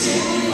day.